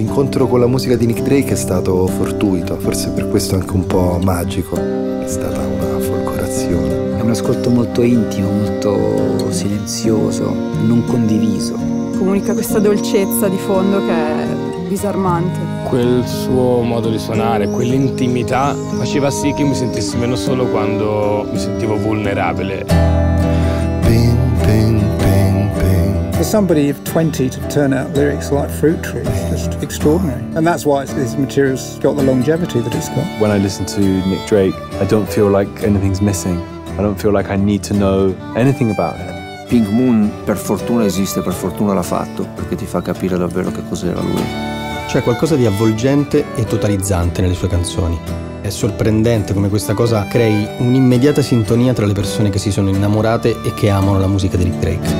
L'incontro con la musica di Nick Drake è stato fortuito, forse per questo anche un po' magico. È stata una folgorazione. È un ascolto molto intimo, molto silenzioso, non condiviso. Comunica questa dolcezza di fondo che è disarmante. Quel suo modo di suonare, quell'intimità faceva sì che mi sentissi meno solo quando mi sentivo vulnerabile. Somebody of 20 to turn out lyrics like Fruit Tree is just extraordinary. And that's why this material's got the longevity that it's got. When I listen to Nick Drake, I don't feel like anything's missing. I don't feel like I need to know anything about him. Pink Moon per fortuna esiste, per fortuna l'ha fatto, perché ti fa capire davvero che cos'era lui. C'è qualcosa di avvolgente e totalizzante nelle sue canzoni. È sorprendente come questa cosa crei un'immediata sintonia tra le persone che si sono innamorate e che amano la musica di Nick Drake.